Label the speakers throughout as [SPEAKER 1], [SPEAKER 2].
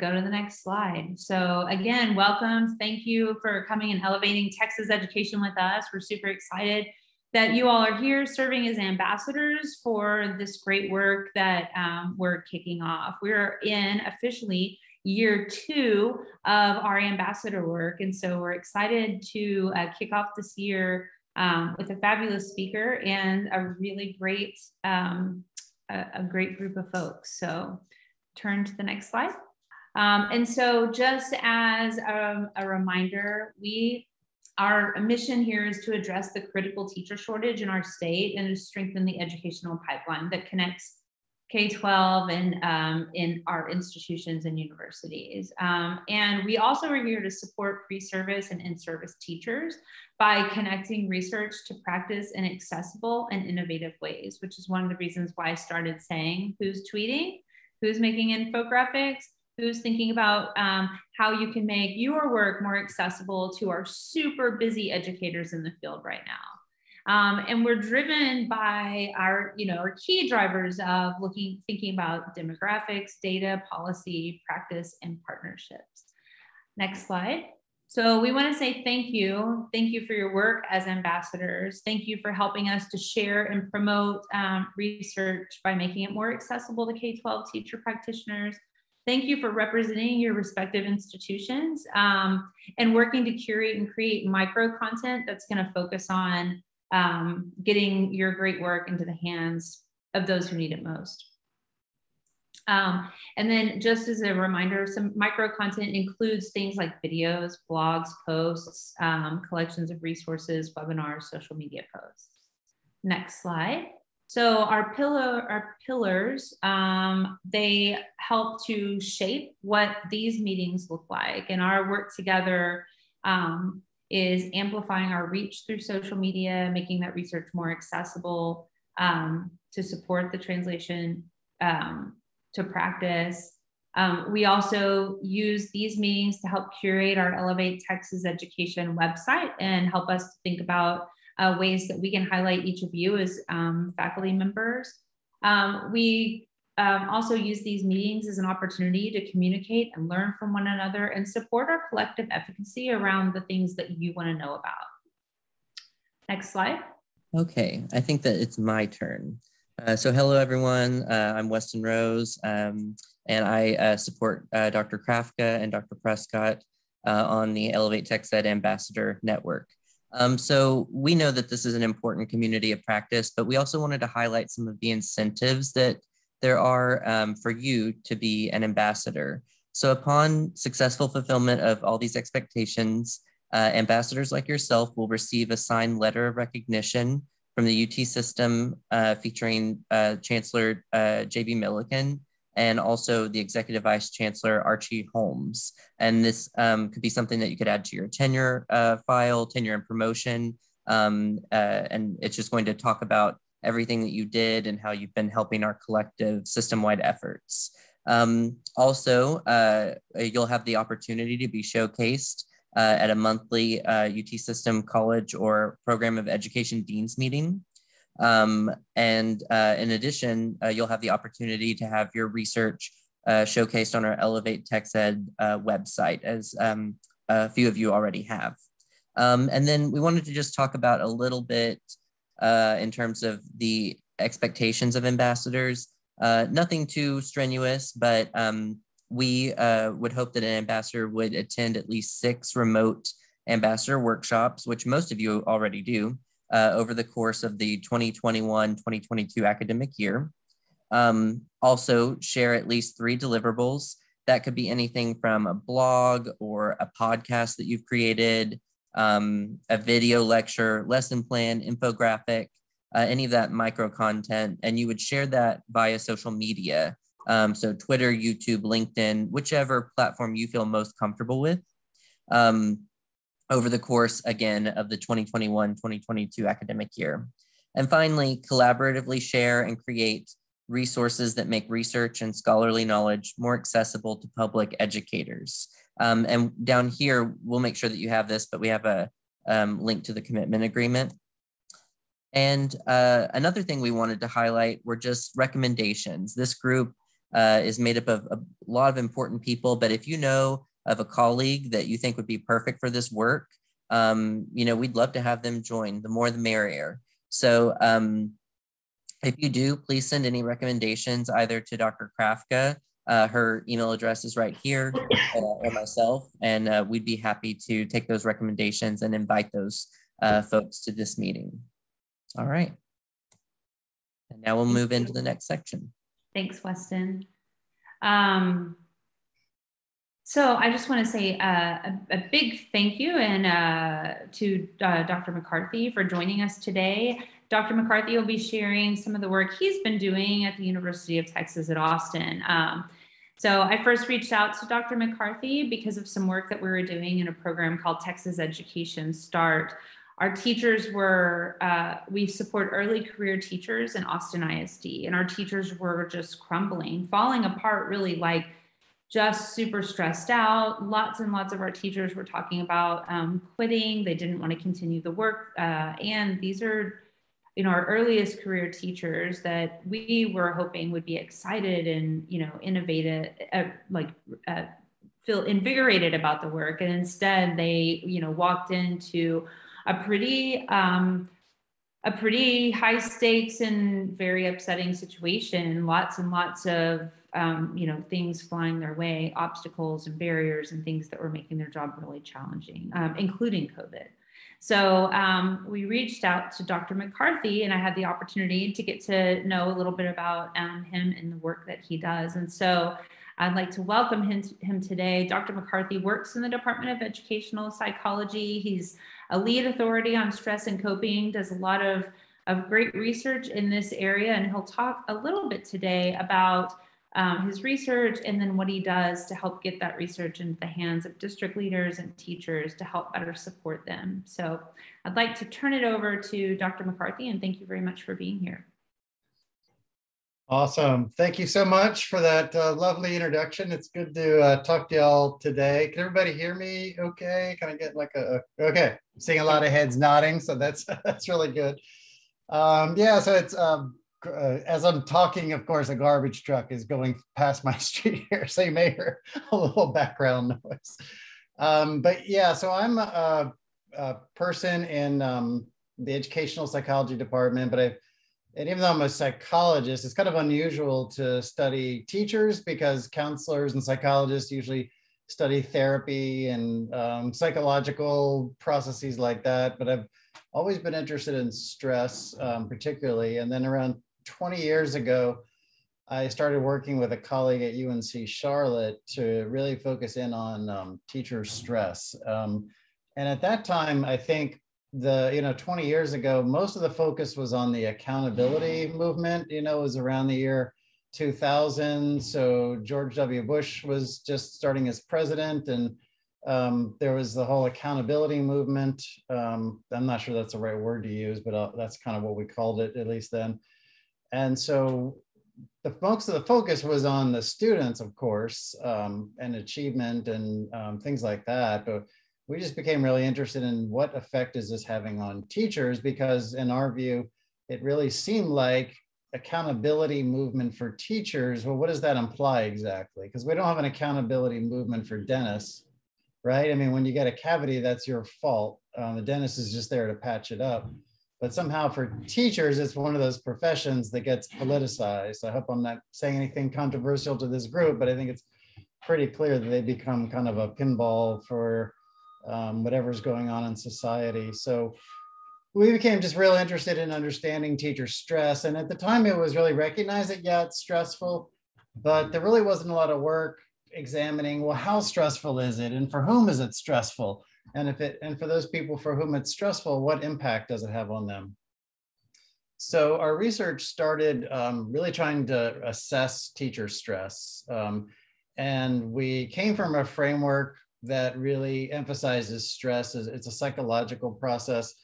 [SPEAKER 1] go to the next slide. So again, welcome. Thank you for coming and elevating Texas education with us. We're super excited that you all are here serving as ambassadors for this great work that um, we're kicking off. We're in officially year two of our ambassador work. And so we're excited to uh, kick off this year um, with a fabulous speaker and a really great, um, a, a, great group of folks. So turn to the next slide. Um, and so just as a, a reminder, we our mission here is to address the critical teacher shortage in our state and to strengthen the educational pipeline that connects K-12 and um, in our institutions and universities. Um, and we also are here to support pre-service and in-service teachers by connecting research to practice in accessible and innovative ways, which is one of the reasons why I started saying who's tweeting, who's making infographics, who's thinking about um, how you can make your work more accessible to our super busy educators in the field right now. Um, and we're driven by our, you know, our key drivers of looking, thinking about demographics, data, policy, practice, and partnerships. Next slide. So we want to say thank you. Thank you for your work as ambassadors. Thank you for helping us to share and promote um, research by making it more accessible to K-12 teacher practitioners. Thank you for representing your respective institutions um, and working to curate and create micro content that's going to focus on um, getting your great work into the hands of those who need it most. Um, and then just as a reminder, some micro content includes things like videos, blogs, posts, um, collections of resources, webinars, social media posts. Next slide. So our pillar, our pillars, um, they help to shape what these meetings look like. And our work together um, is amplifying our reach through social media, making that research more accessible um, to support the translation um, to practice. Um, we also use these meetings to help curate our Elevate Texas Education website and help us to think about uh, ways that we can highlight each of you as um, faculty members. Um, we um, also use these meetings as an opportunity to communicate and learn from one another and support our collective efficacy around the things that you want to know about. Next slide.
[SPEAKER 2] Okay, I think that it's my turn. Uh, so hello everyone, uh, I'm Weston Rose um, and I uh, support uh, Dr. Krafka and Dr. Prescott uh, on the Elevate Tech TXEd Ambassador Network. Um, so we know that this is an important community of practice, but we also wanted to highlight some of the incentives that there are um, for you to be an ambassador. So upon successful fulfillment of all these expectations, uh, ambassadors like yourself will receive a signed letter of recognition from the UT system uh, featuring uh, Chancellor uh, J.B. Milliken and also the Executive Vice Chancellor Archie Holmes. And this um, could be something that you could add to your tenure uh, file, tenure and promotion. Um, uh, and it's just going to talk about everything that you did and how you've been helping our collective system-wide efforts. Um, also, uh, you'll have the opportunity to be showcased uh, at a monthly UT uh, System College or Program of Education Deans meeting. Um, and uh, in addition, uh, you'll have the opportunity to have your research uh, showcased on our Elevate TXEd uh, website, as um, a few of you already have. Um, and then we wanted to just talk about a little bit uh, in terms of the expectations of ambassadors. Uh, nothing too strenuous, but um, we would hope that an ambassador would attend at least six remote ambassador workshops, which most of you already do uh, over the course of the 2021-2022 academic year. Um, also share at least three deliverables. That could be anything from a blog or a podcast that you've created, um, a video lecture, lesson plan, infographic, uh, any of that micro content, and you would share that via social media. Um, so Twitter, YouTube, LinkedIn, whichever platform you feel most comfortable with. Um, over the course, again, of the 2021-2022 academic year. And finally, collaboratively share and create resources that make research and scholarly knowledge more accessible to public educators. Um, and down here, we'll make sure that you have this, but we have a um, link to the commitment agreement. And uh, another thing we wanted to highlight were just recommendations. This group uh, is made up of a lot of important people. But if you know of a colleague that you think would be perfect for this work, um, you know, we'd love to have them join. The more, the merrier. So um, if you do, please send any recommendations either to Dr. Krafka. Uh, her email address is right here, uh, or myself, and uh, we'd be happy to take those recommendations and invite those uh, folks to this meeting. All right. And now we'll move into the next section.
[SPEAKER 1] Thanks, Weston. Um, so I just want to say uh, a, a, big thank you and uh, to uh, Dr. McCarthy for joining us today. Dr. McCarthy will be sharing some of the work he's been doing at the University of Texas at Austin. Um, so I first reached out to Dr. McCarthy because of some work that we were doing in a program called Texas Education Start. Our teachers were, uh, we support early career teachers in Austin ISD, and our teachers were just crumbling, falling apart really like just super stressed out. Lots and lots of our teachers were talking about um, quitting. They didn't want to continue the work. Uh, and these are, you know, our earliest career teachers that we were hoping would be excited and, you know, innovative, uh, like uh, feel invigorated about the work. And instead they, you know, walked into a pretty, um, a pretty high stakes and very upsetting situation. Lots and lots of um, you know, things flying their way, obstacles and barriers and things that were making their job really challenging, um, including COVID. So um, we reached out to Dr. McCarthy, and I had the opportunity to get to know a little bit about um, him and the work that he does. And so I'd like to welcome him, him today. Dr. McCarthy works in the Department of Educational Psychology. He's a lead authority on stress and coping, does a lot of, of great research in this area, and he'll talk a little bit today about um, his research and then what he does to help get that research into the hands of district leaders and teachers to help better support them. So I'd like to turn it over to Dr. McCarthy and thank you very much for being here.
[SPEAKER 3] Awesome. Thank you so much for that uh, lovely introduction. It's good to uh, talk to y'all today. Can everybody hear me okay? Can I get like a, okay, seeing a lot of heads nodding, so that's that's really good. Um, yeah, so it's um, uh, as I'm talking, of course, a garbage truck is going past my street here, so you may hear a little background noise. Um, but yeah, so I'm a, a person in um, the educational psychology department, but I, and even though I'm a psychologist, it's kind of unusual to study teachers because counselors and psychologists usually study therapy and um, psychological processes like that. But I've always been interested in stress, um, particularly. And then around 20 years ago, I started working with a colleague at UNC Charlotte to really focus in on um, teacher stress. Um, and at that time, I think the, you know, 20 years ago, most of the focus was on the accountability movement, you know, it was around the year 2000. So George W. Bush was just starting as president and um, there was the whole accountability movement. Um, I'm not sure that's the right word to use, but uh, that's kind of what we called it, at least then. And so the most of the focus was on the students, of course, um, and achievement and um, things like that. But we just became really interested in what effect is this having on teachers because in our view, it really seemed like accountability movement for teachers. Well, what does that imply exactly? Because we don't have an accountability movement for dentists, right? I mean, when you get a cavity, that's your fault. Um, the dentist is just there to patch it up but somehow for teachers, it's one of those professions that gets politicized. I hope I'm not saying anything controversial to this group, but I think it's pretty clear that they become kind of a pinball for um, whatever's going on in society. So we became just real interested in understanding teacher stress. And at the time, it was really recognized that, yeah, it's stressful, but there really wasn't a lot of work examining, well, how stressful is it? And for whom is it stressful? And if it and for those people for whom it's stressful, what impact does it have on them? So our research started um, really trying to assess teacher stress. Um, and we came from a framework that really emphasizes stress it's a psychological process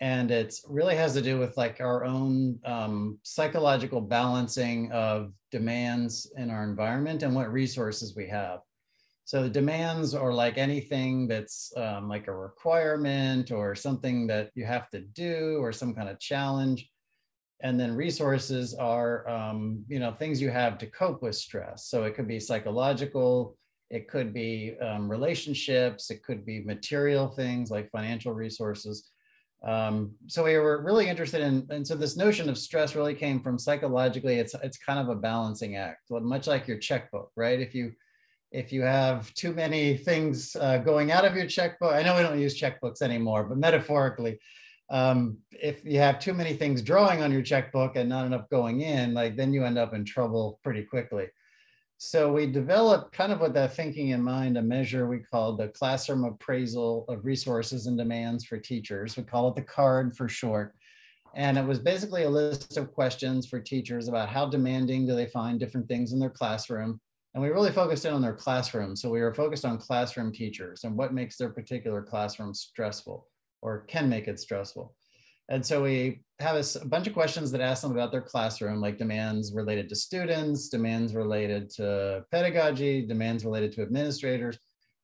[SPEAKER 3] and it really has to do with like our own um, psychological balancing of demands in our environment and what resources we have so the demands are like anything that's um, like a requirement or something that you have to do or some kind of challenge. and then resources are, um, you know, things you have to cope with stress. So it could be psychological, it could be um, relationships, it could be material things like financial resources. Um, so we were really interested in, and so this notion of stress really came from psychologically. It's it's kind of a balancing act, much like your checkbook, right? If you if you have too many things uh, going out of your checkbook, I know we don't use checkbooks anymore, but metaphorically, um, if you have too many things drawing on your checkbook and not enough going in, like then you end up in trouble pretty quickly. So we developed kind of with that thinking in mind, a measure we called the classroom appraisal of resources and demands for teachers. We call it the CARD for short. And it was basically a list of questions for teachers about how demanding do they find different things in their classroom and we really focused in on their classroom. So we were focused on classroom teachers and what makes their particular classroom stressful or can make it stressful. And so we have a, a, bunch of questions that ask them about their classroom, like demands related to students, demands related to pedagogy, demands related to administrators,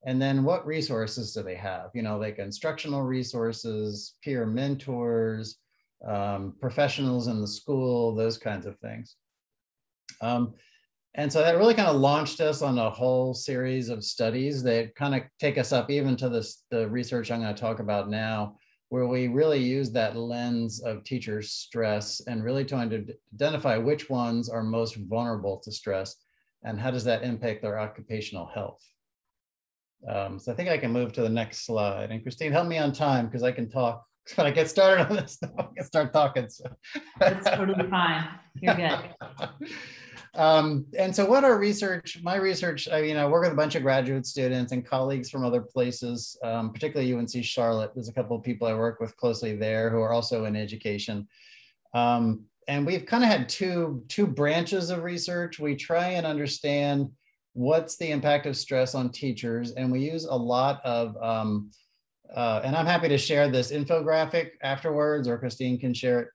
[SPEAKER 3] and then what resources do they have? You know, like instructional resources, peer mentors, um, professionals in the school, those kinds of things. Um, and so that really kind of launched us on a whole series of studies that kind of take us up even to this the research I'm going to talk about now, where we really use that lens of teacher stress and really trying to identify which ones are most vulnerable to stress and how does that impact their occupational health. Um, so I think I can move to the next slide. And Christine, help me on time because I can talk when I get started on this. I can start talking. So.
[SPEAKER 1] That's totally fine. You're good.
[SPEAKER 3] Um, and so what our research, my research, I mean, I work with a bunch of graduate students and colleagues from other places, um, particularly UNC Charlotte. There's a couple of people I work with closely there who are also in education. Um, and we've kind of had two, two branches of research. We try and understand what's the impact of stress on teachers. And we use a lot of, um, uh, and I'm happy to share this infographic afterwards, or Christine can share it.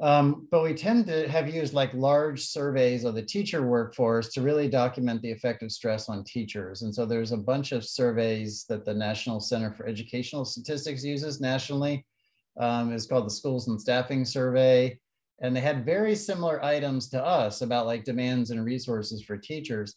[SPEAKER 3] Um, but we tend to have used like large surveys of the teacher workforce to really document the effect of stress on teachers. And so there's a bunch of surveys that the National Center for Educational Statistics uses nationally. Um, it's called the Schools and Staffing Survey. And they had very similar items to us about like demands and resources for teachers.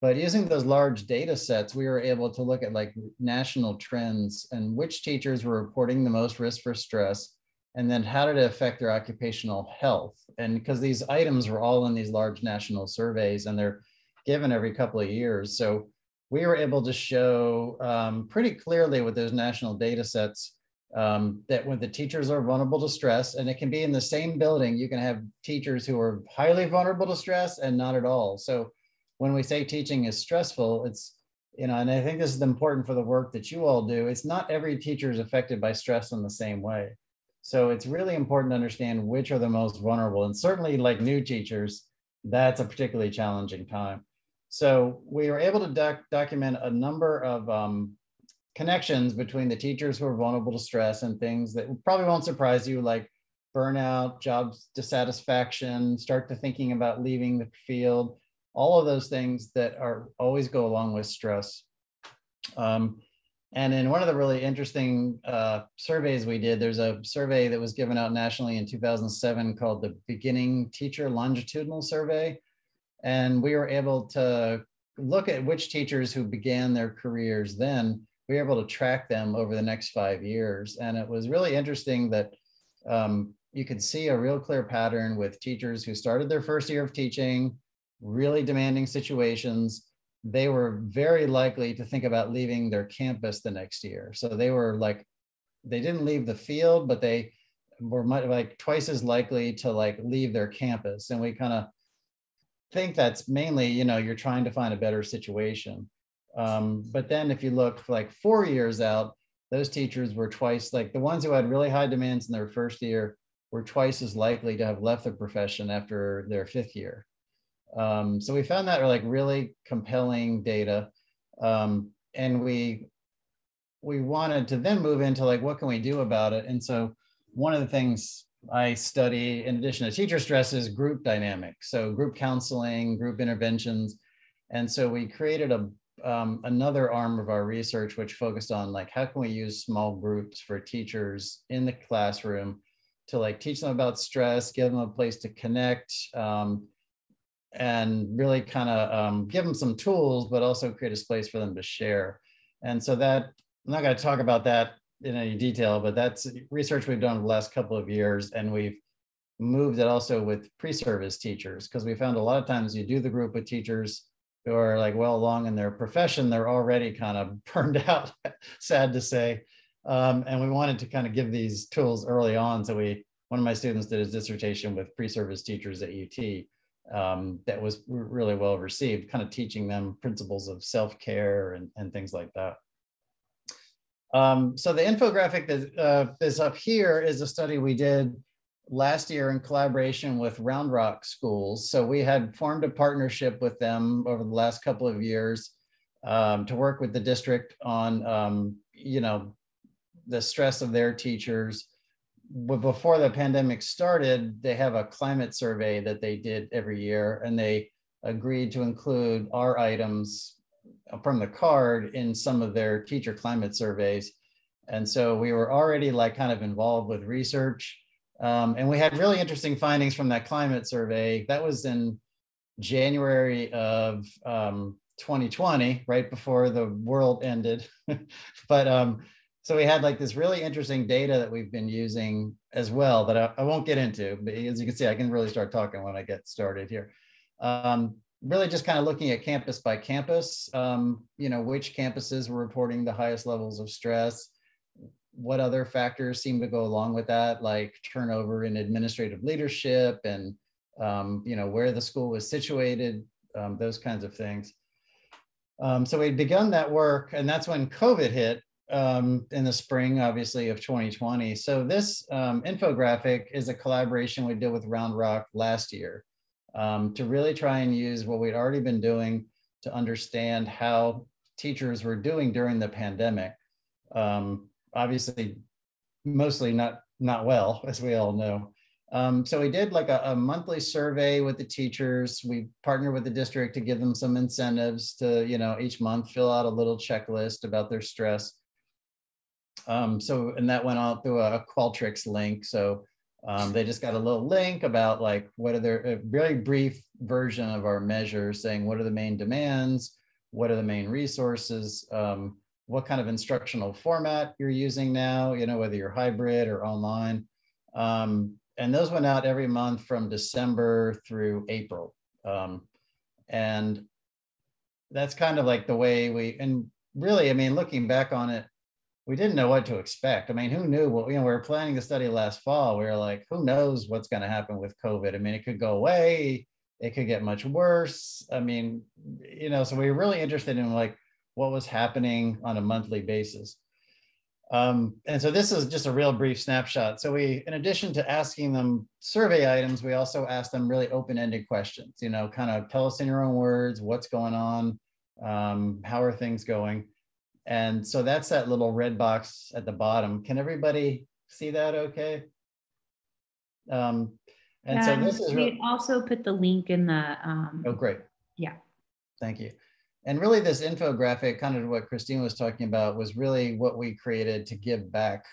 [SPEAKER 3] But using those large data sets, we were able to look at like national trends and which teachers were reporting the most risk for stress and then how did it affect their occupational health? And because these items were all in these large national surveys and they're given every couple of years. So we were able to show um, pretty clearly with those national data sets um, that when the teachers are vulnerable to stress and it can be in the same building you can have teachers who are highly vulnerable to stress and not at all. So when we say teaching is stressful it's you know and i think this is important for the work that you all do it's not every teacher is affected by stress in the same way so it's really important to understand which are the most vulnerable. And certainly like new teachers, that's a particularly challenging time. So we were able to doc document a number of um, connections between the teachers who are vulnerable to stress and things that probably won't surprise you, like burnout, job dissatisfaction, start to thinking about leaving the field, all of those things that are always go along with stress. Um, and in one of the really interesting uh, surveys we did, there's a survey that was given out nationally in 2007 called the Beginning Teacher Longitudinal Survey. And we were able to look at which teachers who began their careers then, we were able to track them over the next five years. And it was really interesting that um, you could see a real clear pattern with teachers who started their first year of teaching, really demanding situations, they were very likely to think about leaving their campus the next year. So they were like, they didn't leave the field, but they were like twice as likely to like leave their campus. And we kind of think that's mainly, you know, you're trying to find a better situation. Um, but then if you look like four years out, those teachers were twice like the ones who had really high demands in their first year were twice as likely to have left the profession after their fifth year. Um, so we found that like really compelling data. Um, and we we wanted to then move into like what can we do about it? And so one of the things I study in addition to teacher stress is group dynamics. So group counseling, group interventions. And so we created a um, another arm of our research which focused on like how can we use small groups for teachers in the classroom to like teach them about stress, give them a place to connect, um, and really kind of um, give them some tools, but also create a space for them to share. And so that I'm not going to talk about that in any detail, but that's research we've done the last couple of years, and we've moved it also with pre-service teachers because we found a lot of times you do the group with teachers who are like well along in their profession, they're already kind of burned out, sad to say. Um, and we wanted to kind of give these tools early on. So we, one of my students did his dissertation with pre-service teachers at UT um, that was really well received, kind of teaching them principles of self-care and, and things like that. Um, so the infographic that uh, is up here is a study we did last year in collaboration with Round Rock Schools. So we had formed a partnership with them over the last couple of years um, to work with the district on, um, you know, the stress of their teachers. But before the pandemic started, they have a climate survey that they did every year, and they agreed to include our items from the card in some of their teacher climate surveys. And so we were already like kind of involved with research um, and we had really interesting findings from that climate survey. That was in January of um, 2020, right before the world ended. but um, so we had like this really interesting data that we've been using as well that I, I, won't get into. But as you can see, I can really start talking when I get started here. Um, really just kind of looking at campus by campus, um, you know, which campuses were reporting the highest levels of stress what other factors seem to go along with that, like turnover in administrative leadership and um, you know where the school was situated, um, those kinds of things. Um, so we'd begun that work, and that's when COVID hit um, in the spring, obviously, of 2020. So this um, infographic is a collaboration we did with Round Rock last year um, to really try and use what we'd already been doing to understand how teachers were doing during the pandemic. Um, obviously mostly not not well, as we all know. Um, so we did like a, a, monthly survey with the teachers. We partnered with the district to give them some incentives to, you know, each month fill out a little checklist about their stress. Um, so, and that went out through a, Qualtrics link. So um, they just got a little link about like what are their a very brief version of our measures saying what are the main demands, what are the main resources, um, what kind of instructional format you're using now, you know, whether you're hybrid or online. Um, and those went out every month from December through April. Um, and that's kind of like the way we, and really, I mean, looking back on it, we didn't know what to expect. I mean, who knew what, you know, we were planning the study last fall. We were like, who knows what's going to happen with COVID? I mean, it could go away. It could get much worse. I mean, you know, so we were really interested in like, what was happening on a monthly basis. Um, and so this is just a real brief snapshot. So we, in addition to asking them survey items, we also asked them really open-ended questions, you know, kind of tell us in your own words, what's going on, um, how are things going? And so that's that little red box at the bottom. Can everybody see that okay? Um, and
[SPEAKER 1] yeah,
[SPEAKER 3] so this is-
[SPEAKER 1] We also put the link in the- um,
[SPEAKER 3] Oh, great.
[SPEAKER 1] Yeah.
[SPEAKER 3] Thank you and really this infographic kind of what christine was talking about was really what we created to give back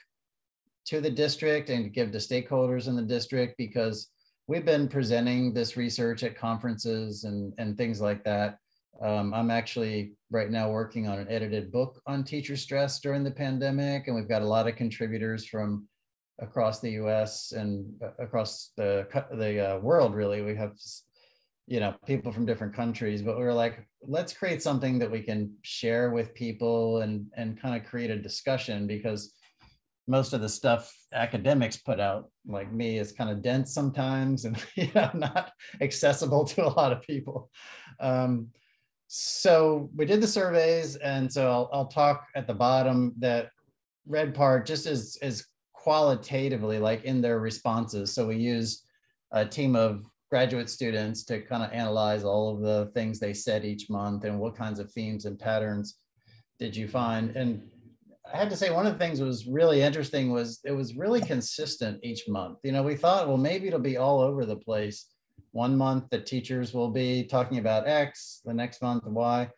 [SPEAKER 3] to the district and to give to stakeholders in the district because we've been presenting this research at conferences and, and things like that um, i'm actually right now working on an edited book on teacher stress during the pandemic and we've got a lot of contributors from across the us and uh, across the, the uh, world really. We have you know people from different countries but we were like let's create something that we can share with people and and kind of create a discussion because most of the stuff academics put out like me is kind of dense sometimes and you know not accessible to a lot of people. Um, so we did the surveys and so I'll, I'll talk at the bottom that red part just as as qualitatively like in their responses. So we used a team of graduate students to kind of analyze all of the things they said each month and what kinds of themes and patterns did you find. And i had to say one of the things was really interesting was it was really consistent each month. You know we thought well maybe it'll be all over the place one month the teachers will be talking about x the next month y.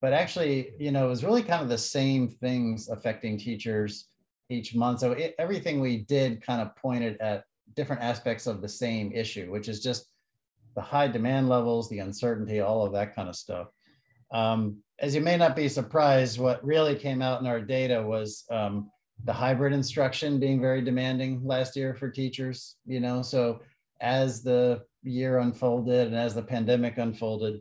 [SPEAKER 3] But actually you know it was really kind of the same things affecting teachers each month. So it, everything we did kind of pointed at different aspects of the same issue, which is just the high demand levels, the uncertainty, all of that kind of stuff. Um, as you may not be surprised, what really came out in our data was um, the hybrid instruction being very demanding last year for teachers, you know, so as the year unfolded and as the pandemic unfolded,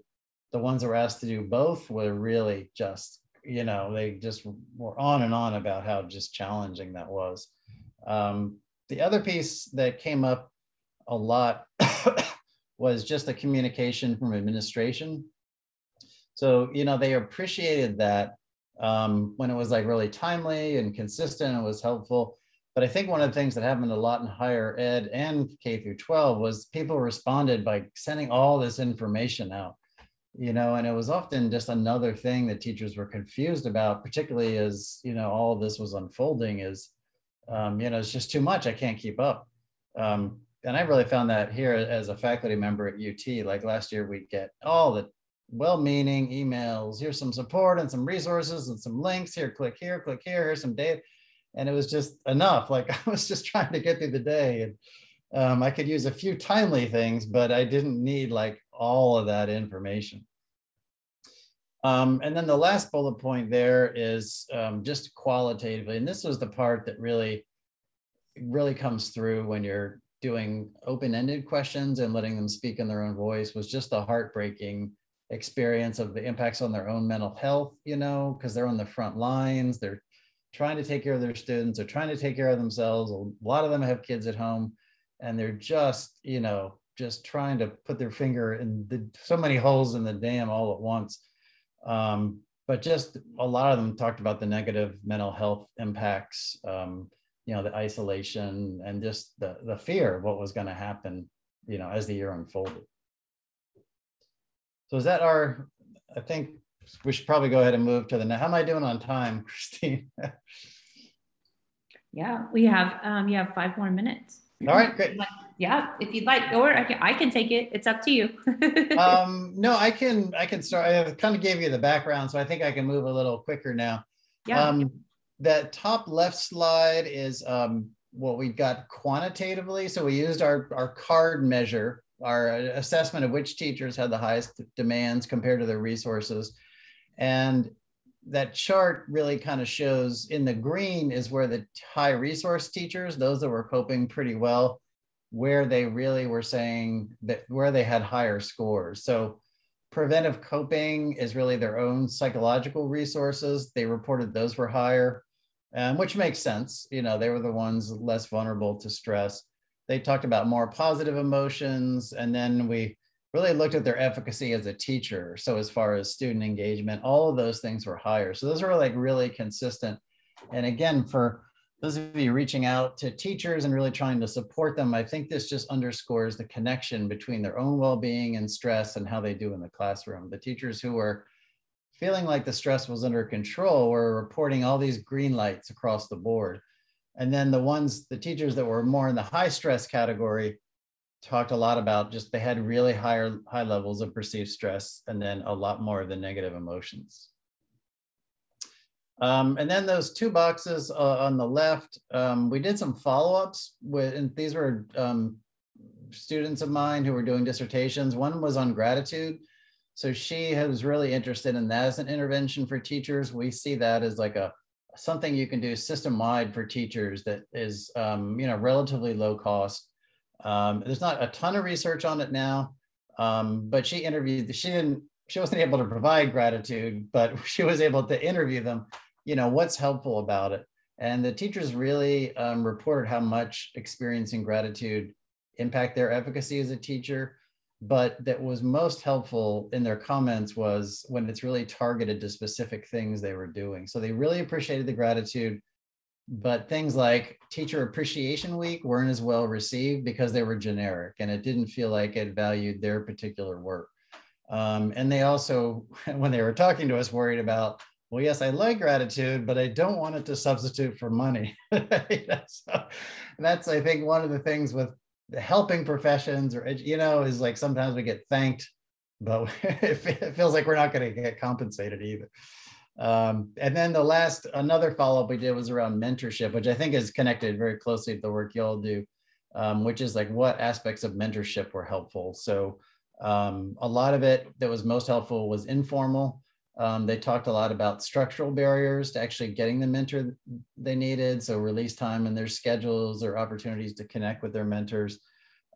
[SPEAKER 3] the ones that were asked to do both were really just, you know, they just were on and on about how just challenging that was. Um, the other piece that came up a lot was just the communication from administration. So, you know, they appreciated that um, when it was like really timely and consistent and was helpful. But I think one of the things that happened a lot in higher ed and K through 12 was people responded by sending all this information out, you know, and it was often just another thing that teachers were confused about, particularly as, you know, all this was unfolding is, um, you know, it's just too much. I can't keep up. Um, and I really found that here as a faculty member at UT, like last year, we'd get all the well-meaning emails. Here's some support and some resources and some links. Here, click here, click here. Here's some data, and it was just enough. Like I was just trying to get through the day, and um, I could use a few timely things, but I didn't need like all of that information. Um, and then the last bullet point there is um, just qualitatively, and this was the part that really, really comes through when you're doing open-ended questions and letting them speak in their own voice was just the heartbreaking experience of the impacts on their own mental health, you know, because they're on the front lines. They're trying to take care of their students. They're trying to take care of themselves. A lot of them have kids at home and they're just, you know, just trying to put their finger in the, so many holes in the dam all at once. Um, but just a lot of them talked about the negative mental health impacts, um, you know, the isolation and just the, the fear of what was going to happen, you know, as the year unfolded. So is that our, I think we should probably go ahead and move to the next. How am I doing on time, Christine?
[SPEAKER 1] yeah, we have, um, you have five more minutes.
[SPEAKER 3] All right, great.
[SPEAKER 1] Yeah, if you'd like, or I can, I can take it. It's up to you.
[SPEAKER 3] um, no, I can, I can start. I kind of gave you the background, so I think I can move a little quicker now.
[SPEAKER 1] Yeah.
[SPEAKER 3] Um, that top left slide is um, what we got quantitatively. So we used our, our card measure our assessment of which teachers had the highest demands compared to their resources. And that chart really kind of shows in the green is where the high resource teachers, those that were coping pretty well, where they really were saying that where they had higher scores. So preventive coping is really their own psychological resources. They reported those were higher, um, which makes sense. You know, they were the ones less vulnerable to stress they talked about more positive emotions. And then we really looked at their efficacy as a teacher. So as far as student engagement, all of those things were higher. So those were like really consistent. And again, for those of you reaching out to teachers and really trying to support them, I think this just underscores the connection between their own well-being and stress and how they do in the classroom. The teachers who were feeling like the stress was under control were reporting all these green lights across the board. And then the ones, the teachers that were more in the high stress category talked a lot about just they had really higher high levels of perceived stress and then a lot more of the negative emotions. Um, and then those two boxes uh, on the left, um, we did some follow-ups with, and these were um, students of mine who were doing dissertations. One was on gratitude. So she was really interested in that as an intervention for teachers. We see that as like a something you can do system wide for teachers that is um, you know relatively low cost. Um, there's not a ton of research on it now, um, but she interviewed. She didn't. She wasn't able to provide gratitude, but she was able to interview them. You know what's helpful about it, and the teachers really um, reported how much experiencing gratitude impact their efficacy as a teacher but that was most helpful in their comments was when it's really targeted to specific things they were doing. So they really appreciated the gratitude, but things like teacher appreciation week weren't as well received because they were generic and it didn't feel like it valued their particular work. Um, and they also, when they were talking to us, worried about, well, yes, I like gratitude, but I don't want it to substitute for money. so that's, I think, one of the things with the helping professions or you know is like sometimes we get thanked but it feels like we're not going to get compensated either um, and then the last another follow-up we did was around mentorship which i think is connected very closely to the work y'all do um, which is like what aspects of mentorship were helpful. So um, a lot of it that was most helpful was informal. Um, they talked a lot about structural barriers to actually getting the mentor they needed. So release time in their schedules or opportunities to connect with their mentors.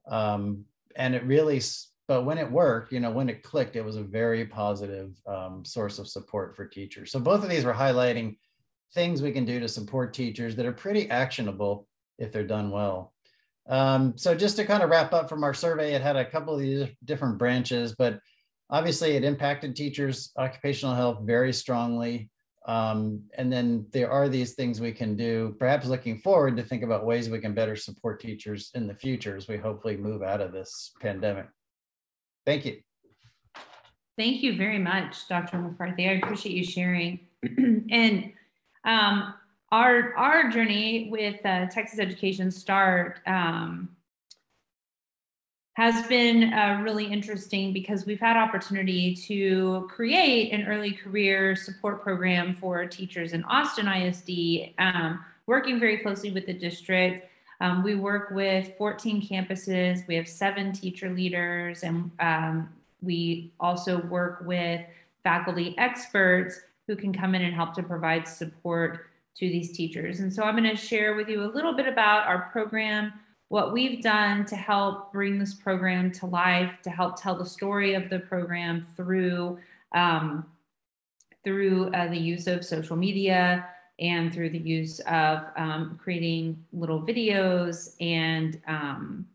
[SPEAKER 3] Um, and it really, but when it worked, you know, when it clicked, it was a very positive um, source of support for teachers. So both of these were highlighting things we can do to support teachers that are pretty actionable if they're done well. Um, so just to kind of wrap up from our survey, it had a couple of these different branches, but obviously it impacted teachers' occupational health very strongly. Um, and then there are these things we can do, perhaps looking forward to think about ways we can better support teachers in the future as we hopefully move out of this pandemic. Thank you.
[SPEAKER 1] Thank you very much, Dr. McCarthy. I appreciate you sharing. and um, our our journey with uh, Texas Education Start um, has been uh, really interesting because we've had opportunity to create an early career support program for teachers in Austin ISD, um, working very closely with the district. Um, we work with 14 campuses. We have seven teacher leaders, and um, we also work with faculty experts who can come in and help to provide support to these teachers. And so I'm going to share with you a little bit about our program, what we've done to help bring this program to life, to help tell the story of the program through um, through uh, the use of social media and through the use of um, creating little videos and um,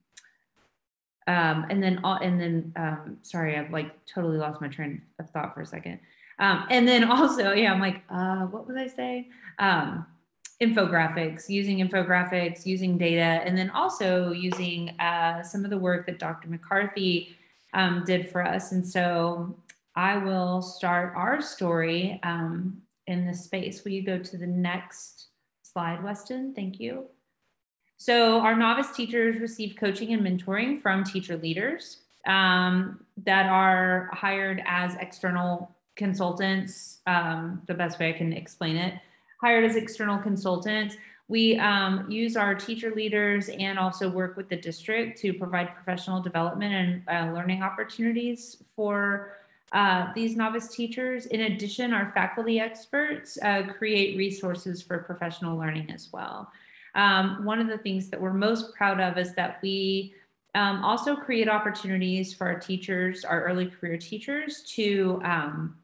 [SPEAKER 1] um, and then all, and then um, sorry I've like totally lost my train of thought for a second um, and then also, yeah, I'm like, uh, what was I saying? Um, infographics, using infographics, using data, and then also using uh, some of the work that Dr. McCarthy did for us. And so I will start our story um, in this space. Will you go to the next slide, Weston? Thank you. So our novice teachers receive coaching and mentoring from teacher leaders um, that are hired as external consultants, um, the best way I can explain it, hired as external consultants. We um, use our teacher leaders and also work with the district to provide professional development and uh, learning opportunities for uh, these novice teachers. In addition, our faculty experts uh, create resources for professional learning as well. Um, one of the things that we're most proud of is that we um, also create opportunities for our teachers, our early career teachers, to um,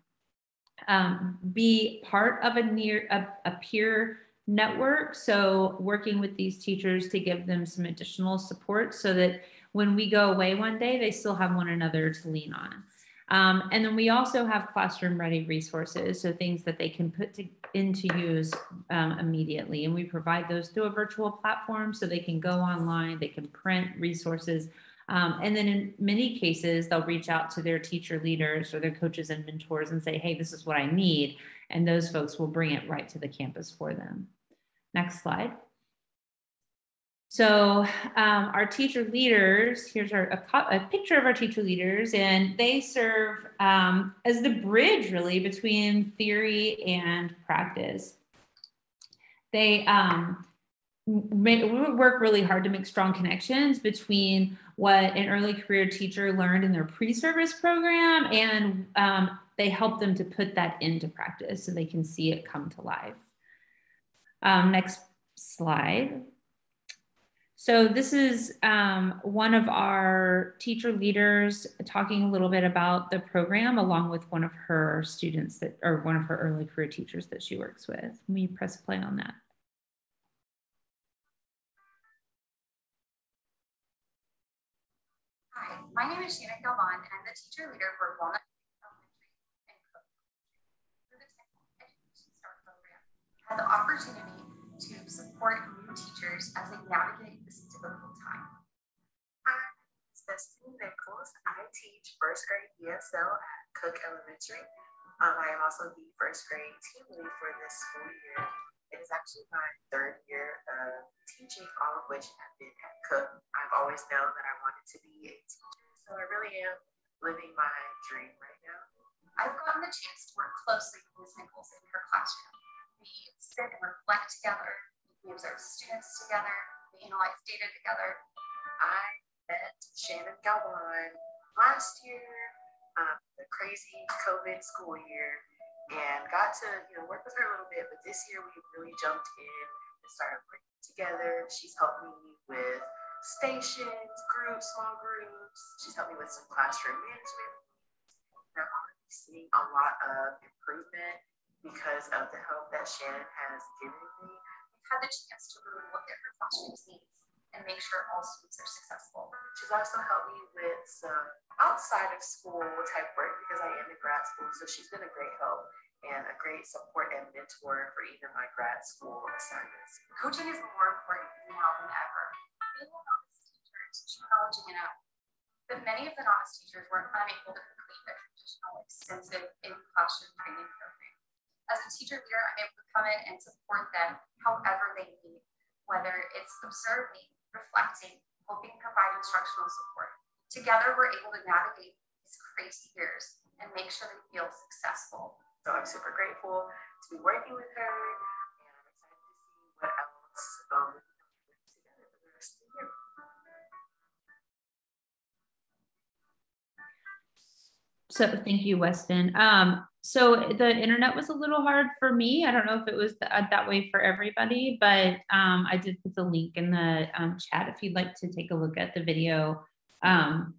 [SPEAKER 1] um, be part of a near a, a peer network. So working with these teachers to give them some additional support so that when we go away one day, they still have one another to lean on. Um, and then we also have classroom ready resources, so things that they can put to, into use um, immediately. And we provide those through a virtual platform so they can go online, they can print resources um, and then in many cases, they'll reach out to their teacher leaders or their coaches and mentors and say, hey, this is what I need. And those folks will bring it right to the campus for them. Next slide. So um, our teacher leaders, here's our, a, a, picture of our teacher leaders, and they serve um, as the bridge really between theory and practice. They um, work really hard to make strong connections between what an early career teacher learned in their pre-service program and um, they help them to put that into practice so they can see it come to life. Um, next slide. So this is um, one of our teacher leaders talking a little bit about the program along with one of her students that, or one of her early career teachers that she works with. Let me press play on that.
[SPEAKER 4] Hi, my name is Shannon Galvan, and I'm the teacher leader for Walnut Elementary and Cook Through the Texas Education Start program, I had the opportunity to support new teachers as they navigate this difficult time.
[SPEAKER 5] Hi, Destiny Nichols. I teach first grade ESL at Cook Elementary. Um, I am also the first grade team lead for this school year. It is actually my third year of teaching, all of which have been at Cook. I've always known that I wanted to be a teacher so I really am living my dream right now.
[SPEAKER 4] I've gotten the chance to work closely with Ms. Nichols in her classroom. We sit and reflect together, we observe students together, we analyze data together.
[SPEAKER 5] I met Shannon Galvan last year, um, the crazy COVID school year, and got to you know work with her a little bit. But this year we really jumped in and started working together. She's helped me with stations, groups, small groups. She's helped me with some classroom management. I'm already seeing a lot of improvement because of the help that Shannon has given me.
[SPEAKER 4] We've had the chance to really look at her classroom's needs and make sure all students are successful.
[SPEAKER 5] She's also helped me with some outside of school type work because I am in grad school. So she's been a great help and a great support and mentor for even my grad school assignments.
[SPEAKER 4] Coaching is more important now than ever. Being an honest teacher is challenging enough, but many of the novice teachers were unable to complete a traditional extensive in-classroom training program. As a teacher leader, I'm able to come in and support them however they need, whether it's observing, reflecting, helping provide instructional support. Together, we're able to navigate these crazy years and make sure they feel successful.
[SPEAKER 5] So I'm super grateful to be working with her, and I'm excited to see what else um, together for the rest of the year.
[SPEAKER 1] So thank you, Weston. Um, so the internet was a little hard for me. I don't know if it was th- that way for everybody, but um, I did put the link in the um, chat if you'd like to take a look at the video um,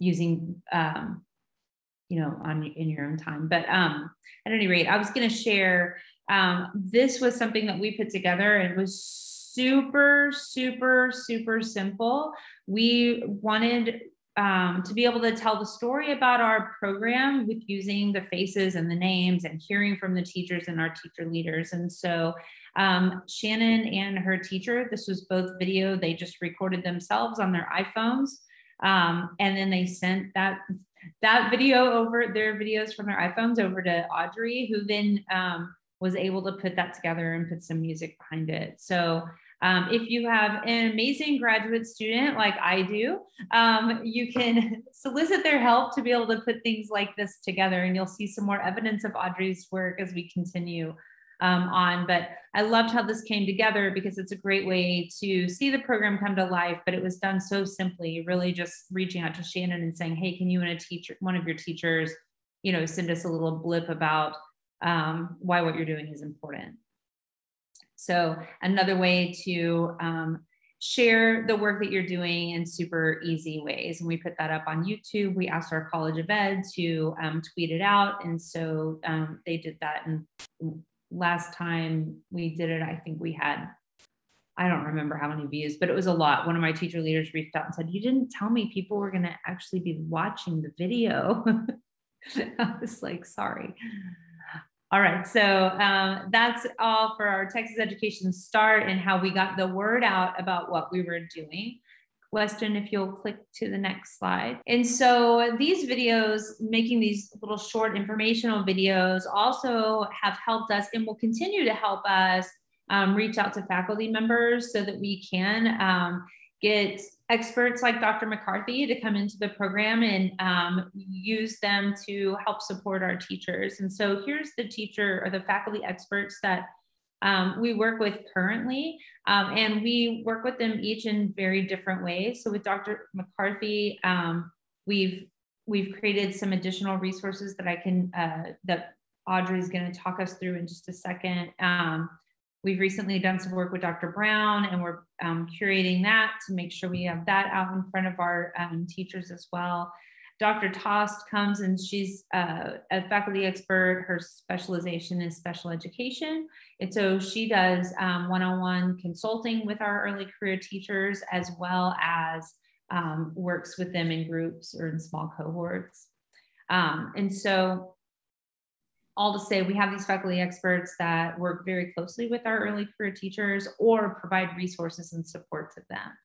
[SPEAKER 1] using, um, you know, on in your own time. But um, at any rate, I was going to share. Um, this was something that we put together and was super, super, super simple. We wanted um, to be able to tell the story about our program with using the faces and the names and hearing from the teachers and our teacher leaders. And so um, Shannon and her teacher, this was both video, they just recorded themselves on their iPhones. Um, and then they sent that that video over their videos from their iPhones over to Audrey, who then um, was able to put that together and put some music behind it. So um, if you have an amazing graduate student like I do, um, you can solicit their help to be able to put things like this together, and you'll see some more evidence of Audrey's work as we continue um, on. But I loved how this came together because it's a great way to see the program come to life. But it was done so simply, really just reaching out to Shannon and saying, "Hey, can you and a teacher, one of your teachers, you know, send us a little blip about um, why what you're doing is important." So another way to um, share the work that you're doing in super easy ways. And we put that up on YouTube. We asked our College of Ed to um, tweet it out. And so um, they did that. And last time we did it, I think we had, I don't remember how many views, but it was a lot. One of my teacher leaders reached out and said, You didn't tell me people were going to actually be watching the video. I was like, Sorry. All right, so um, that's all for our Texas Education Start and how we got the word out about what we were doing. Weston, if you'll click to the next slide. And so these videos, making these little short informational videos also have helped us and will continue to help us um, reach out to faculty members so that we can um, get experts like Dr. McCarthy to come into the program and um, use them to help support our teachers. And so here's the teacher or the faculty experts that um, we work with currently, um, and we work with them each in very different ways. So with Dr. McCarthy, um, we've we've created some additional resources that I can uh, that Audrey is going to talk us through in just a second. Um, We've recently done some work with Dr. Brown and we're um, curating that to make sure we have that out in front of our um, teachers as well. Dr. Tost comes and she's uh, a faculty expert. Her specialization is special education. And so she does um, one-on-one consulting with our early career teachers as well as um, works with them in groups or in small cohorts. Um, and so all to say we have these faculty experts that work very closely with our early career teachers or provide resources and support to them.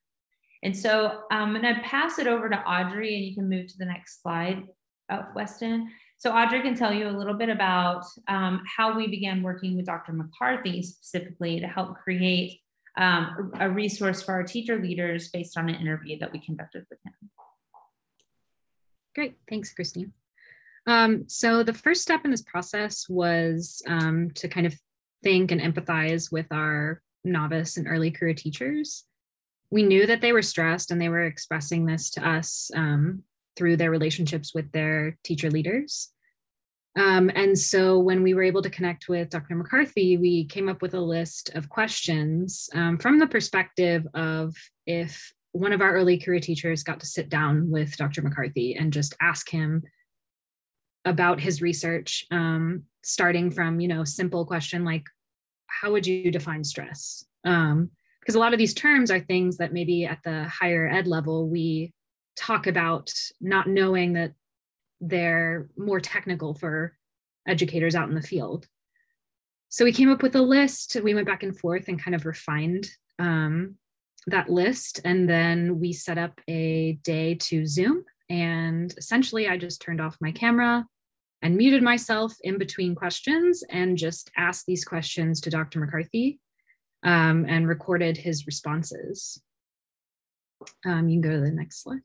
[SPEAKER 1] And so I'm going to pass it over to Audrey and you can move to the next slide, uh, Weston. So Audrey can tell you a little bit about um, how we began working with Dr. McCarthy specifically to help create um, a resource for our teacher leaders based on an interview that we conducted with him.
[SPEAKER 6] Great, thanks, Christine. Um, so the first step in this process was um, to kind of think and empathize with our novice and early career teachers. We knew that they were stressed and they were expressing this to us um, through their relationships with their teacher leaders. Um, and so when we were able to connect with Dr. McCarthy, we came up with a list of questions um, from the perspective of if one of our early career teachers got to sit down with Dr. McCarthy and just ask him about his research, um, starting from, you know, simple question like, how would you define stress? Um, because a lot of these terms are things that maybe at the higher ed level we talk about not knowing that they're more technical for educators out in the field. So we came up with a list. We went back and forth and kind of refined um, that list. And then we set up a day to Zoom. And essentially, I just turned off my camera and muted myself in between questions and just asked these questions to Dr. McCarthy um, and recorded his responses. Um, you can go to the next slide.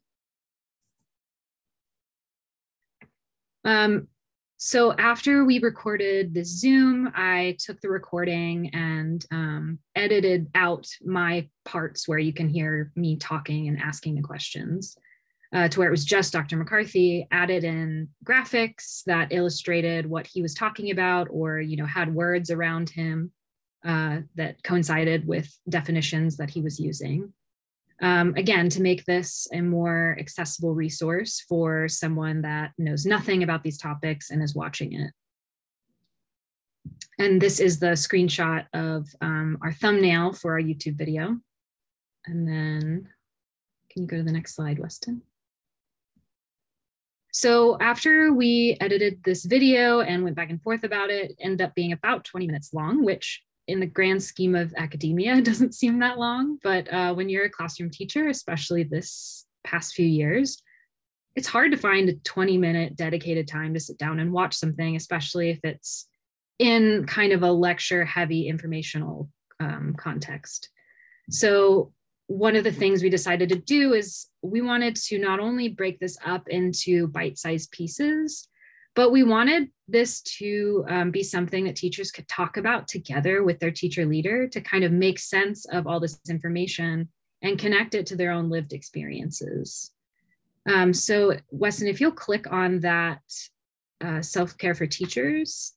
[SPEAKER 6] Um, so after we recorded the Zoom, I took the recording and um, edited out my parts where you can hear me talking and asking the questions uh, to where it was just Dr. McCarthy, added in graphics that illustrated what he was talking about or, you know, had words around him uh, that coincided with definitions that he was using um, again, to make this a more accessible resource for someone that knows nothing about these topics and is watching it. And this is the screenshot of um, our thumbnail for our YouTube video. And then can you go to the next slide, Weston? So after we edited this video and went back and forth about it, ended up being about 20 minutes long, which in the grand scheme of academia doesn't seem that long, but uh, when you're a classroom teacher, especially this past few years, it's hard to find a 20 minute dedicated time to sit down and watch something, especially if it's in kind of a lecture heavy informational um, context. So, one of the things we decided to do is we wanted to not only break this up into bite sized pieces, but we wanted this to um, be something that teachers could talk about together with their teacher leader to kind of make sense of all this information and connect it to their own lived experiences. Um, so, Weston, if you'll click on that uh, self care for teachers,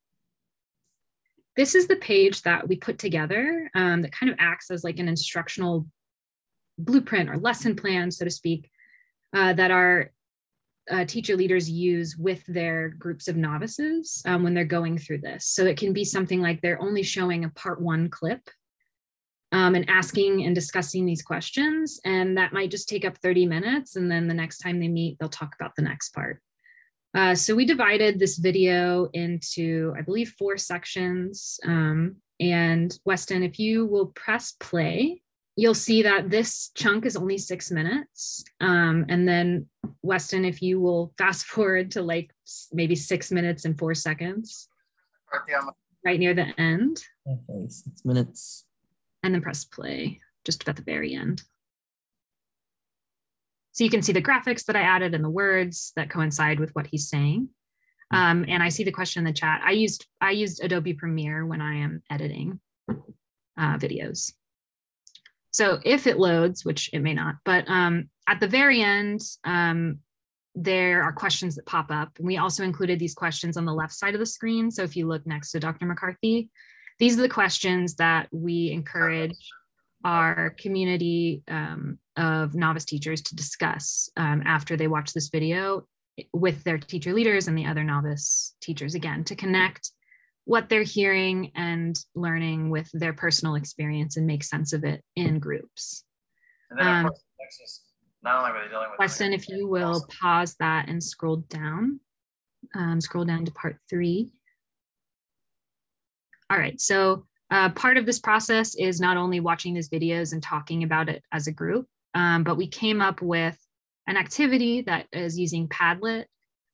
[SPEAKER 6] this is the page that we put together um, that kind of acts as like an instructional blueprint or lesson plan, so to speak, uh, that our uh, teacher leaders use with their groups of novices um, when they're going through this. So it can be something like they're only showing a part one clip um, and asking and discussing these questions. And that might just take up 30 minutes. And then the next time they meet, they'll talk about the next part. Uh, so we divided this video into, I believe, four sections. Um, and Weston, if you will press play, you'll see that this chunk is only six minutes. Um, and then Weston, if you will fast forward to like maybe six minutes and four seconds, right near the end.
[SPEAKER 2] Okay, six minutes.
[SPEAKER 6] And then press play just about the very end. So you can see the graphics that I added and the words that coincide with what he's saying. Um, and I see the question in the chat. I used I used Adobe Premiere when I am editing uh, videos. So if it loads, which it may not, but um, at the very end, um, there are questions that pop up. And we also included these questions on the left side of the screen. So if you look next to Dr. McCarthy, these are the questions that we encourage our community um, of novice teachers to discuss um, after they watch this video with their teacher leaders and the other novice teachers again to connect what they're hearing and learning with their personal experience and make sense of it in groups.
[SPEAKER 7] And then, um, of course, next not only are they dealing with
[SPEAKER 6] Weston, if you will pause that and scroll down, um, scroll down to part three. All right, so uh, part of this process is not only watching these videos and talking about it as a group, um, but we came up with an activity that is using Padlet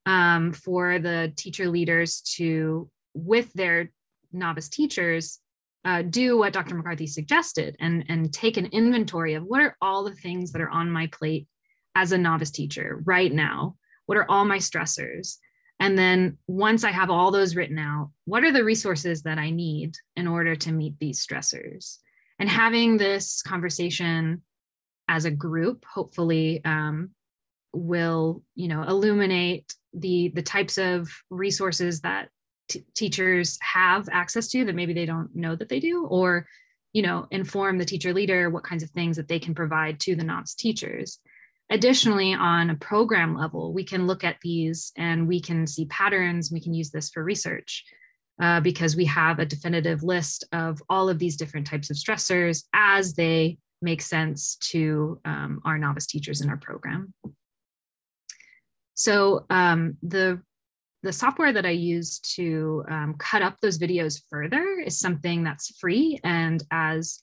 [SPEAKER 6] um, for the teacher leaders to with their novice teachers uh, do what Dr. McCarthy suggested and, and take an inventory of what are all the things that are on my plate as a novice teacher right now? What are all my stressors? And then once I have all those written out, what are the resources that I need in order to meet these stressors? And having this conversation as a group, hopefully, um, will you know illuminate the the types of resources that teachers have access to that maybe they don't know that they do or you know inform the teacher leader what kinds of things that they can provide to the novice teachers. Additionally on a program level we can look at these and we can see patterns. We can use this for research uh, because we have a definitive list of all of these different types of stressors as they make sense to um, our novice teachers in our program. So um, the the software that I use to um, cut up those videos further is something that's free. And as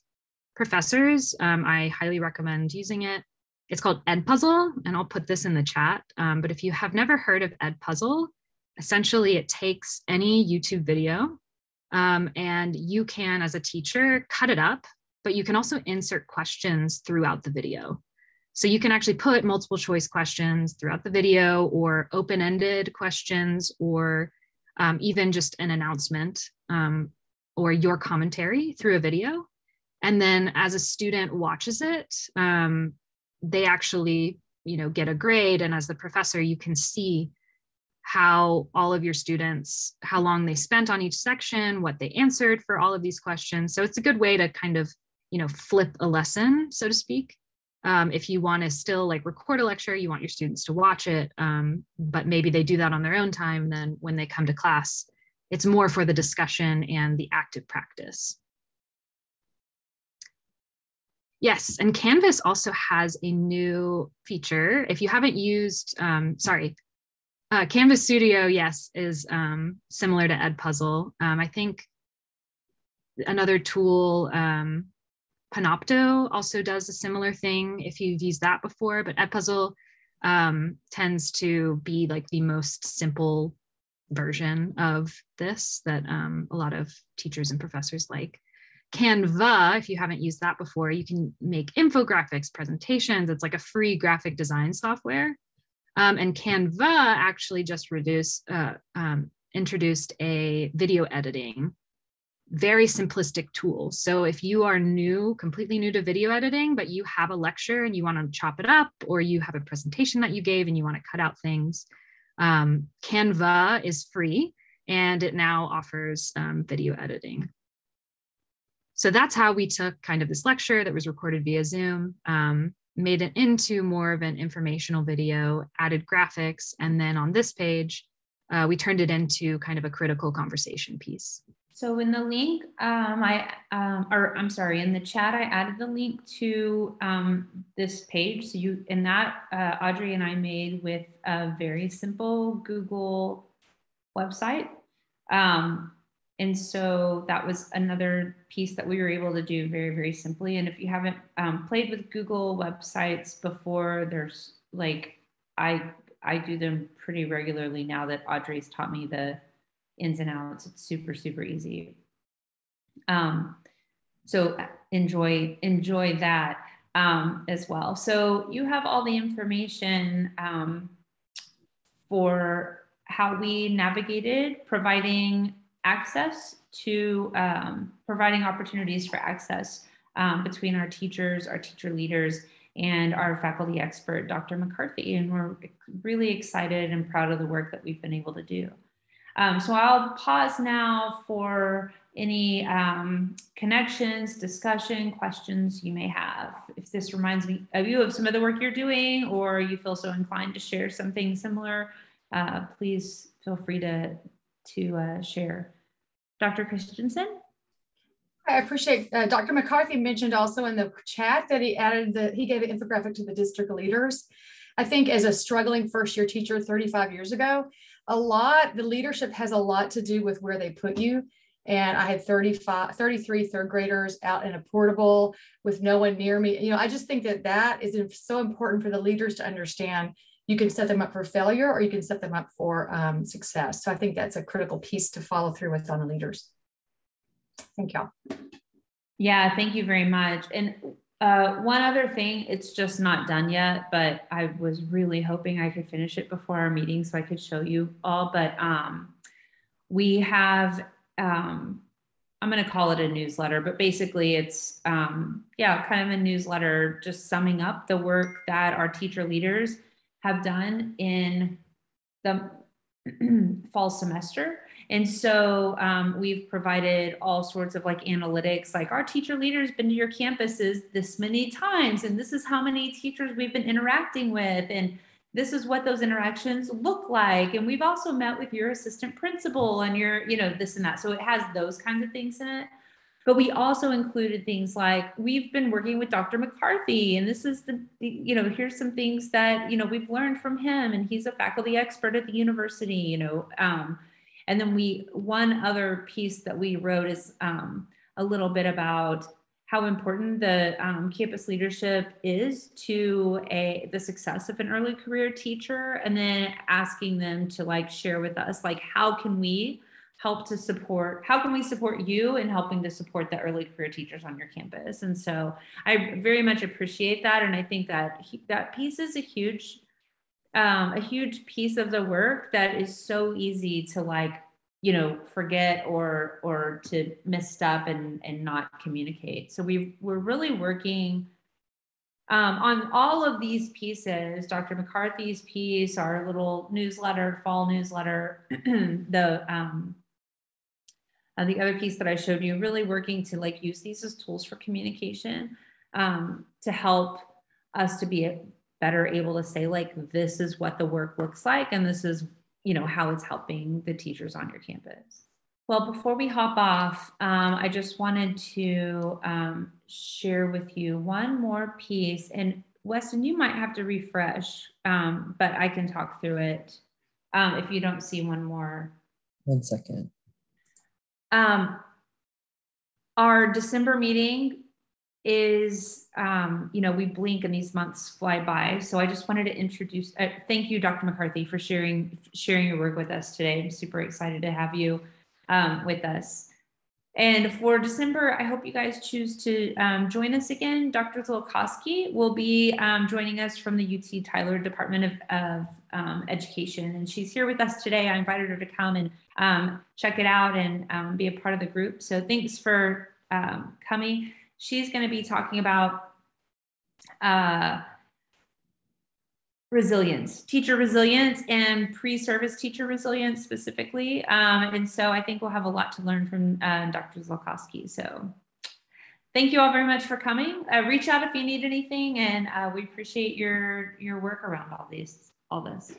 [SPEAKER 6] professors, um, I highly recommend using it. It's called Edpuzzle, and I'll put this in the chat. Um, but if you have never heard of Edpuzzle, essentially it takes any YouTube video um, and you can, as a teacher, cut it up, but you can also insert questions throughout the video. So you can actually put multiple choice questions throughout the video or open-ended questions or um, even just an announcement um, or your commentary through a video. And then as a student watches it, um, they actually you know, get a grade. And as the professor, you can see how all of your students, how long they spent on each section, what they answered for all of these questions. So it's a good way to kind of, you know, flip a lesson, so to speak. Um, if you want to still like record a lecture, you want your students to watch it, um, but maybe they do that on their own time, then when they come to class, it's more for the discussion and the active practice. Yes, and Canvas also has a new feature. If you haven't used, um, sorry, uh, Canvas Studio, yes, is um, similar to Edpuzzle. Um, I think another tool um, Panopto also does a similar thing if you've used that before, but Edpuzzle um, tends to be like the most simple version of this that um, a lot of teachers and professors like. Canva, if you haven't used that before, you can make infographics, presentations. It's like a free graphic design software. Um, and Canva actually just reduced, uh, um, introduced a video editing very simplistic tool. So if you are new, completely new to video editing, but you have a lecture and you want to chop it up, or you have a presentation that you gave and you want to cut out things, um, Canva is free and it now offers um, video editing. So that's how we took kind of this lecture that was recorded via Zoom, um, made it into more of an informational video, added graphics, and then on this page, uh, we turned it into kind of a critical conversation piece.
[SPEAKER 1] So in the link, um, I, um, or I'm sorry, in the chat, I added the link to um, this page. So you, in that, uh, Audrey and I made with a very simple Google website. Um, and so that was another piece that we were able to do very, very simply. And if you haven't um, played with Google websites before, there's like, I, I do them pretty regularly now that Audrey's taught me the ins and outs. It's super, super easy. Um, so enjoy, enjoy that um, as well. So you have all the information um, for how we navigated providing access to um, providing opportunities for access um, between our teachers, our teacher leaders, and our faculty expert, Dr. McCarthy. And we're really excited and proud of the work that we've been able to do. Um, so I'll pause now for any um, connections, discussion, questions you may have. If this reminds me of you of some of the work you're doing or you feel so inclined to share something similar, uh, please feel free to, to uh, share. Dr. Christensen?
[SPEAKER 8] I appreciate uh, Dr. McCarthy mentioned also in the chat that he added the, he gave an infographic to the district leaders. I think as a struggling first year teacher 35 years ago, a lot, the leadership has a lot to do with where they put you. And I had 35, 33 third graders out in a portable with no one near me. You know, I just think that that is so important for the leaders to understand. You can set them up for failure or you can set them up for um, success. So I think that's a critical piece to follow through with on the leaders. Thank y'all.
[SPEAKER 1] Yeah, thank you very much. And uh, one other thing, it's just not done yet, but I was really hoping I could finish it before our meeting so I could show you all. But um, we have um, I'm going to call it a newsletter, but basically it's, um, yeah, kind of a newsletter just summing up the work that our teacher leaders have done in the fall semester. And so um, we've provided all sorts of like analytics, like our teacher leaders been to your campuses this many times, and this is how many teachers we've been interacting with. And this is what those interactions look like and we've also met with your assistant principal and your you know this and that so it has those kinds of things in it but we also included things like we've been working with dr mccarthy and this is the you know here's some things that you know we've learned from him and he's a faculty expert at the university you know um, and then we one other piece that we wrote is um, a little bit about how important the um, campus leadership is to a the success of an early career teacher and then asking them to like share with us like how can we help to support how can we support you in helping to support the early career teachers on your campus? And so i very much appreciate that and i think that he, that piece is a huge um, a huge piece of the work that is so easy to like you know forget or or to misstep and and not communicate. So we we're really working um, on all of these pieces. Dr mccarthy's piece our little newsletter fall newsletter the um, and the other piece that i showed you really working to like use these as tools for communication um, to help us to be better able to say like this is what the work looks like and this is you know, how it's helping the teachers on your campus. Well, before we hop off, um, I just wanted to um, share with you one more piece. And Weston, you might have to refresh, um, but I can talk through it um, if you don't see one more.
[SPEAKER 2] One second.
[SPEAKER 1] Um, our December meeting is um, you know we blink and these months fly by. So i just wanted to introduce uh, thank you dr mccarthy for sharing sharing your work with us today. I'm super excited to have you um, with us. And for december i hope you guys choose to um, join us again. Dr zolkoski will be um, joining us from the ut tyler department of, of um, education. And she's here with us today. I invited her to come and um, check it out and be a part of the group. So thanks for coming she's going to be talking about uh, resilience, teacher resilience, and pre-service teacher resilience specifically. Um, and so I think we'll have a lot to learn from uh, Dr. Zolkoski. So thank you all very much for coming. Uh, reach out if you need anything, and uh, we appreciate your your work around all these all this.